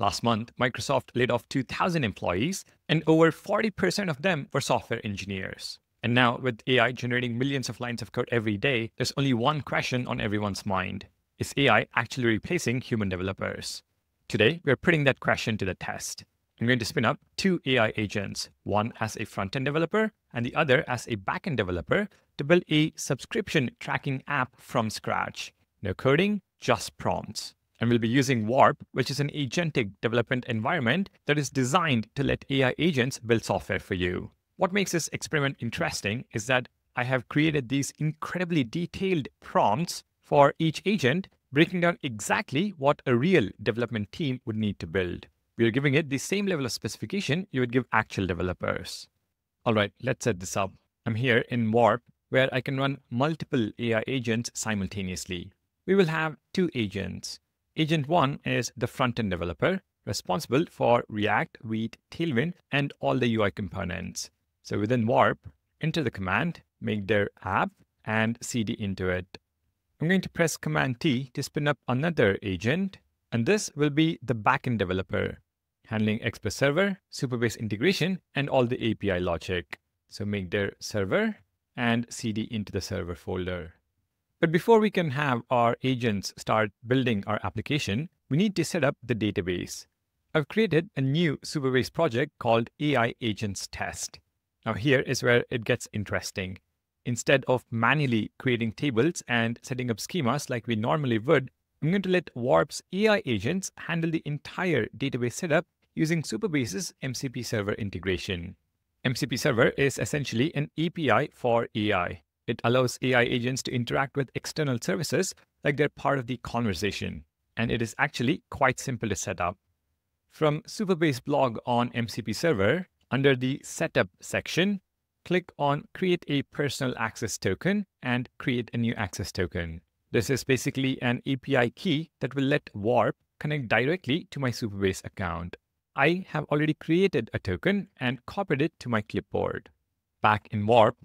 Last month, Microsoft laid off 2,000 employees, and over 40% of them were software engineers. And now, with AI generating millions of lines of code every day, there's only one question on everyone's mind Is AI actually replacing human developers? Today, we're putting that question to the test. I'm going to spin up two AI agents, one as a front end developer and the other as a back end developer, to build a subscription tracking app from scratch. No coding, just prompts. And we'll be using Warp, which is an agentic development environment that is designed to let AI agents build software for you. What makes this experiment interesting is that I have created these incredibly detailed prompts for each agent, breaking down exactly what a real development team would need to build. We are giving it the same level of specification you would give actual developers. All right, let's set this up. I'm here in Warp, where I can run multiple AI agents simultaneously. We will have two agents. Agent 1 is the front-end developer, responsible for React, Vite, Tailwind, and all the UI components. So within Warp, enter the command, mkdir app, and cd into it. I'm going to press Command T to spin up another agent, and this will be the backend developer, handling Express Server, Supabase integration, and all the API logic. So mkdir server and cd into the server folder. But before we can have our agents start building our application, we need to set up the database. I've created a new Supabase project called AI Agents Test. Now here is where it gets interesting. Instead of manually creating tables and setting up schemas like we normally would, I'm going to let Warp's AI agents handle the entire database setup using Supabase's MCP server integration. MCP server is essentially an API for AI. It allows AI agents to interact with external services like they're part of the conversation. And it is actually quite simple to set up. From Supabase blog on MCP server, under the setup section, click on create a personal access token and create a new access token. This is basically an API key that will let Warp connect directly to my Supabase account. I have already created a token and copied it to my clipboard. Back in Warp,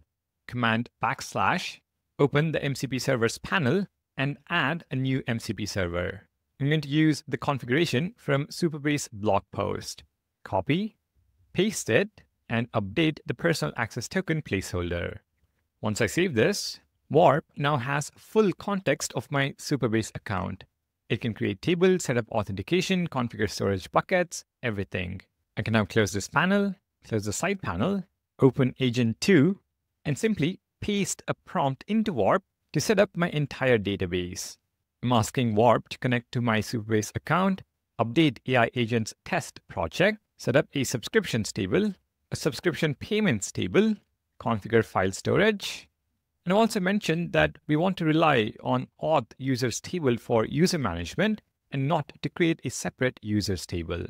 command backslash, open the MCP servers panel and add a new MCP server. I'm going to use the configuration from Supabase blog post. Copy, paste it, and update the personal access token placeholder. Once I save this, Warp now has full context of my Supabase account. It can create tables, set up authentication, configure storage buckets, everything. I can now close this panel, close the side panel, open agent 2, and simply paste a prompt into Warp to set up my entire database. I'm asking Warp to connect to my Supabase account, update AI Agents test project, set up a subscriptions table, a subscription payments table, configure file storage, and I also mentioned that we want to rely on auth users table for user management and not to create a separate users table.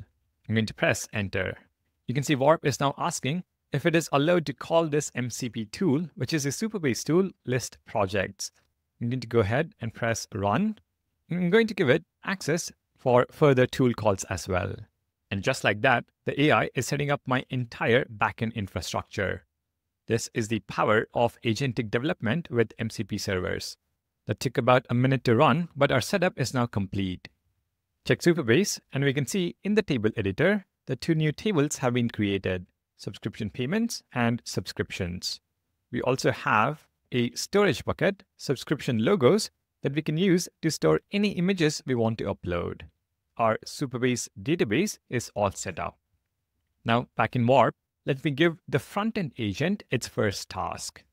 I'm going to press enter. You can see Warp is now asking if it is allowed to call this MCP tool, which is a Supabase tool, list projects. I'm going to go ahead and press run. I'm going to give it access for further tool calls as well. And just like that, the AI is setting up my entire backend infrastructure. This is the power of agentic development with MCP servers. That took about a minute to run, but our setup is now complete. Check Supabase, and we can see in the table editor, the two new tables have been created subscription payments, and subscriptions. We also have a storage bucket, subscription logos, that we can use to store any images we want to upload. Our Supabase database is all set up. Now, back in Warp, let me give the front-end agent its first task.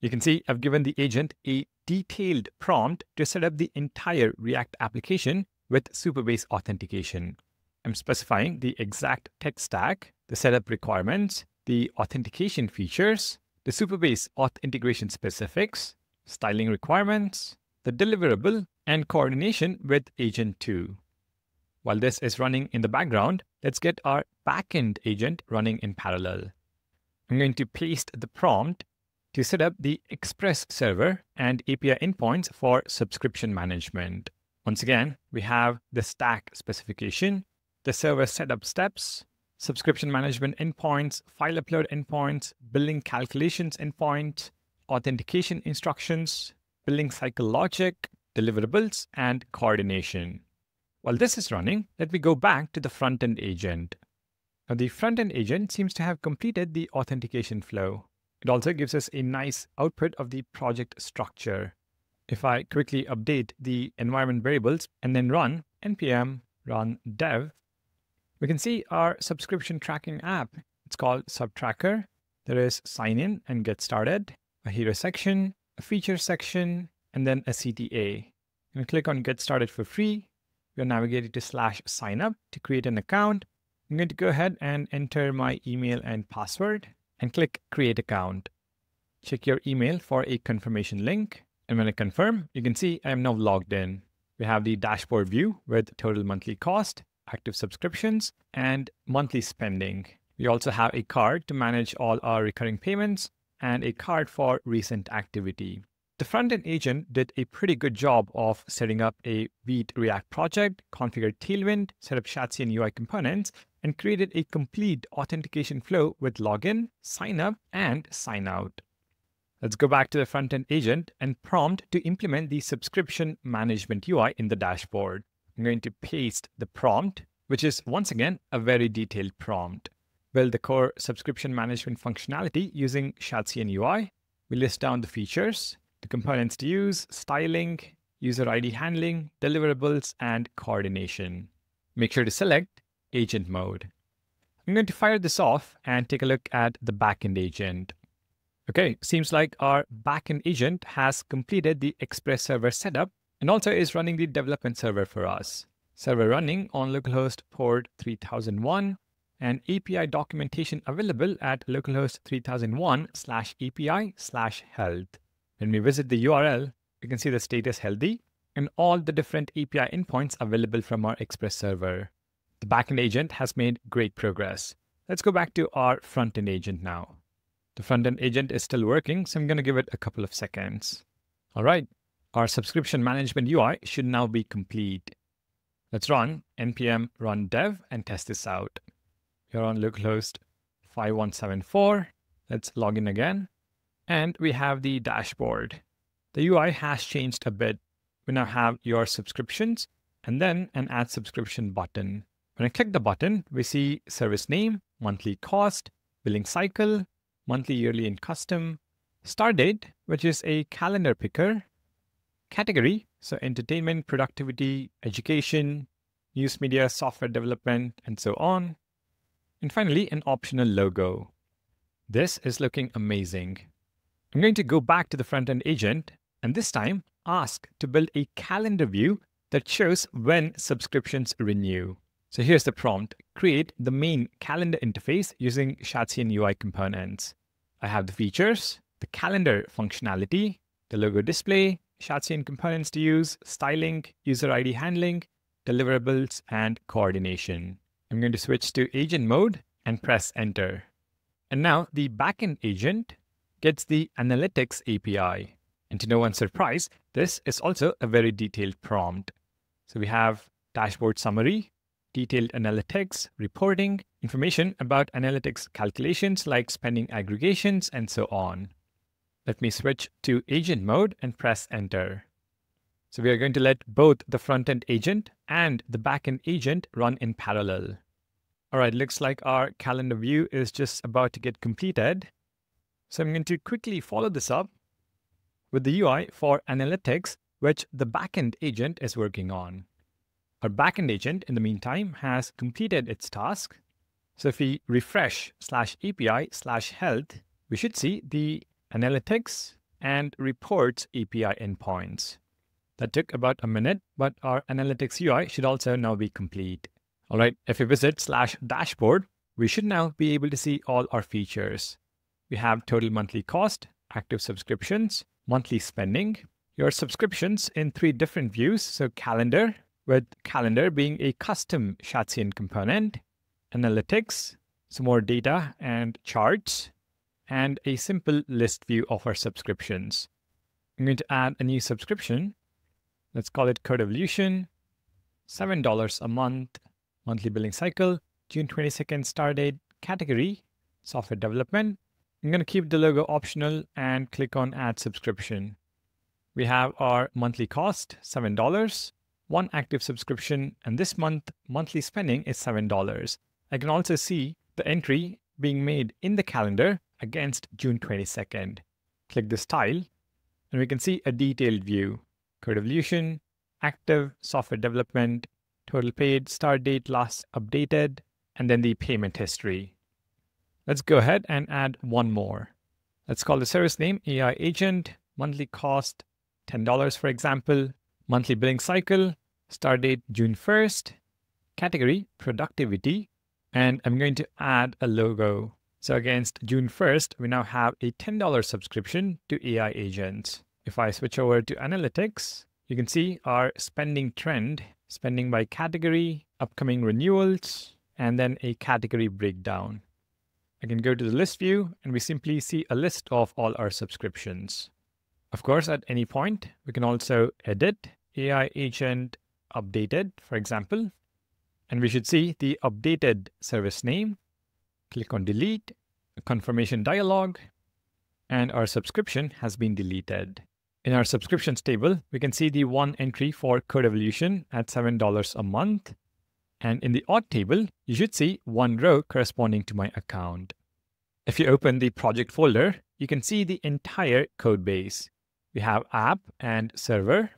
You can see I've given the agent a detailed prompt to set up the entire React application with Supabase authentication. I'm specifying the exact tech stack, the setup requirements, the authentication features, the Supabase auth integration specifics, styling requirements, the deliverable, and coordination with Agent 2. While this is running in the background, let's get our backend agent running in parallel. I'm going to paste the prompt to set up the Express server and API endpoints for subscription management. Once again, we have the stack specification, the server setup steps, subscription management endpoints, file upload endpoints, billing calculations endpoints, authentication instructions, billing cycle logic, deliverables, and coordination. While this is running, let me go back to the front-end agent. Now the front-end agent seems to have completed the authentication flow. It also gives us a nice output of the project structure. If I quickly update the environment variables and then run npm run dev, we can see our subscription tracking app. It's called Subtracker. There is sign in and get started, a hero section, a feature section, and then a CTA. To click on get started for free. We're navigating to slash sign up to create an account. I'm going to go ahead and enter my email and password and click create account. Check your email for a confirmation link. And when I confirm, you can see I am now logged in. We have the dashboard view with total monthly cost, active subscriptions, and monthly spending. We also have a card to manage all our recurring payments and a card for recent activity. The front-end agent did a pretty good job of setting up a Vite React project, configured Tailwind, set up Shadcn UI components, and created a complete authentication flow with login, sign up, and sign out. Let's go back to the front-end agent and prompt to implement the subscription management UI in the dashboard. I'm going to paste the prompt, which is once again a very detailed prompt. Build the core subscription management functionality using Shadcn UI. We list down the features, the components to use, styling, user ID handling, deliverables, and coordination. Make sure to select agent mode. I'm going to fire this off and take a look at the backend agent. Okay, seems like our backend agent has completed the Express server setup and also is running the development server for us. Server running on localhost port 3001 and API documentation available at localhost 3001 slash API slash health. When we visit the URL, we can see the status healthy and all the different API endpoints available from our Express server. The backend agent has made great progress. Let's go back to our front-end agent now. The front-end agent is still working, so I'm going to give it a couple of seconds. All right, our subscription management UI should now be complete. Let's run npm run dev and test this out. You're on localhost 5174. Let's log in again. And we have the dashboard. The UI has changed a bit. We now have your subscriptions and then an add subscription button. When I click the button, we see service name, monthly cost, billing cycle, monthly, yearly, and custom, start date, which is a calendar picker, category, so entertainment, productivity, education, news media, software development, and so on. And finally, an optional logo. This is looking amazing. I'm going to go back to the front-end agent and this time ask to build a calendar view that shows when subscriptions renew. So here's the prompt. Create the main calendar interface using Shadcn UI components. I have the features, the calendar functionality, the logo display, Shadcn components to use, styling, user ID handling, deliverables, and coordination. I'm going to switch to agent mode and press enter. And now the backend agent gets the analytics API. And to no one's surprise, this is also a very detailed prompt. So we have dashboard summary, detailed analytics, reporting, information about analytics calculations like spending aggregations, and so on. Let me switch to agent mode and press enter. So we are going to let both the front-end agent and the back-end agent run in parallel. All right, looks like our calendar view is just about to get completed. So I'm going to quickly follow this up with the UI for analytics, which the backend agent is working on. Our backend agent, in the meantime, has completed its task. So if we refresh slash API slash health, we should see the analytics and reports API endpoints. That took about a minute, but our analytics UI should also now be complete. All right, if we visit slash dashboard, we should now be able to see all our features. We have total monthly cost, active subscriptions, monthly spending, your subscriptions in three different views. So calendar, with calendar being a custom Shadcn component, analytics, some more data and charts, and a simple list view of our subscriptions. I'm going to add a new subscription. Let's call it Code Evolution, $7 a month, monthly billing cycle, June 22nd start date, category, software development, I'm going to keep the logo optional and click on add subscription. We have our monthly cost, $7, one active subscription, and this month, monthly spending is $7. I can also see the entry being made in the calendar against June 22nd. Click this tile, and we can see a detailed view. Code evolution, active, software development, total paid, start date, last updated, and then the payment history. Let's go ahead and add one more. Let's call the service name AI agent, monthly cost $10 for example, monthly billing cycle, start date June 1st, category productivity, and I'm going to add a logo. So against June 1st, we now have a $10 subscription to AI agents. If I switch over to analytics, you can see our spending trend, spending by category, upcoming renewals, and then a category breakdown. I can go to the list view and we simply see a list of all our subscriptions. Of course, at any point, we can also edit AI agent updated, for example, and we should see the updated service name. Click on delete, confirmation dialog, and our subscription has been deleted. In our subscriptions table, we can see the one entry for Code Evolution at $7 a month and in the auth table, you should see one row corresponding to my account. If you open the project folder, you can see the entire code base. We have app and server.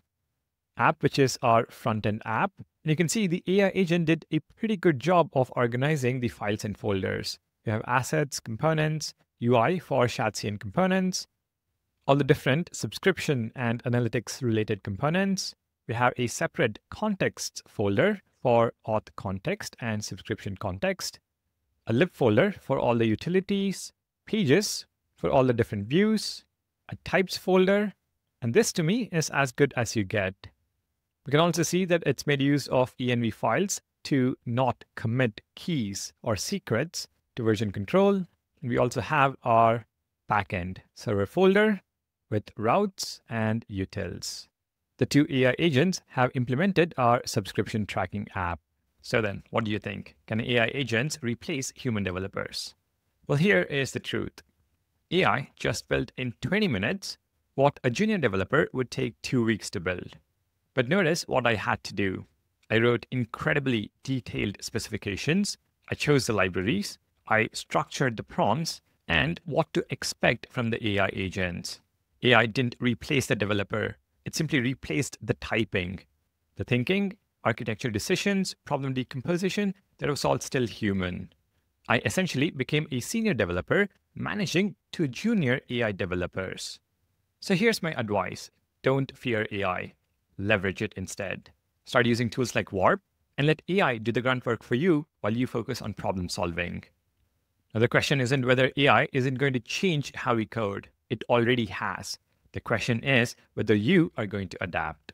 App, which is our front-end app. And you can see the AI agent did a pretty good job of organizing the files and folders. We have assets, components, UI for Shadcn components, all the different subscription and analytics related components. We have a separate contexts folder for auth context and subscription context, a lib folder for all the utilities, pages for all the different views, a types folder, and this to me is as good as you get. We can also see that it's made use of env files to not commit keys or secrets to version control. We also have our backend server folder with routes and utils. The two AI agents have implemented our subscription tracking app. So then, what do you think? Can AI agents replace human developers? Well, here is the truth. AI just built in 20 minutes what a junior developer would take two weeks to build. But notice what I had to do. I wrote incredibly detailed specifications. I chose the libraries. I structured the prompts and what to expect from the AI agents. AI didn't replace the developer. It simply replaced the typing. The thinking, architecture decisions, problem decomposition, that was all still human. I essentially became a senior developer managing two junior AI developers. So here's my advice. Don't fear AI. Leverage it instead. Start using tools like Warp and let AI do the grunt work for you while you focus on problem solving. Now, the question isn't whether AI isn't going to change how we code. It already has. The question is whether you are going to adapt.